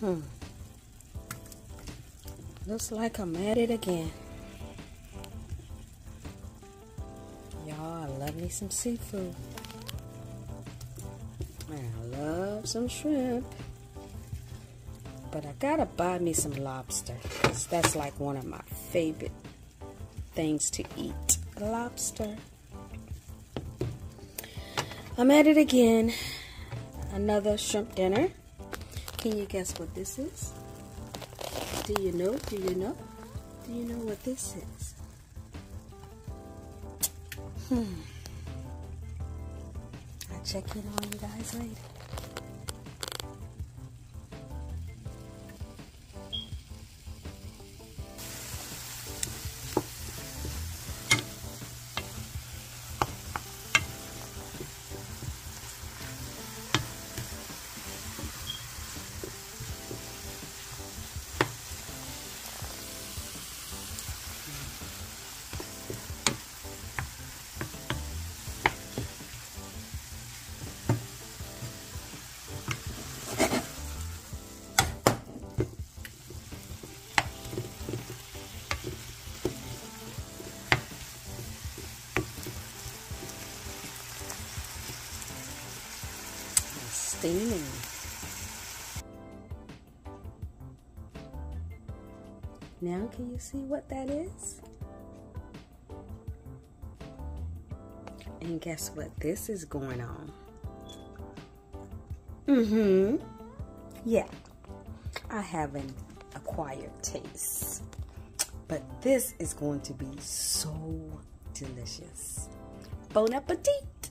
Hmm. Looks like I'm at it again. Y'all, I love me some seafood. And I love some shrimp. But I gotta buy me some lobster. Cause that's like one of my favorite things to eat. Lobster. I'm at it again. Another shrimp dinner. Can you guess what this is? Do you know? Do you know? Do you know what this is? Hmm. I'll check in on you guys later. Steaming. Now can you see what that is? And guess what this is going on? Mm-hmm. Yeah. I have an acquired taste. But this is going to be so delicious. Bon appetit!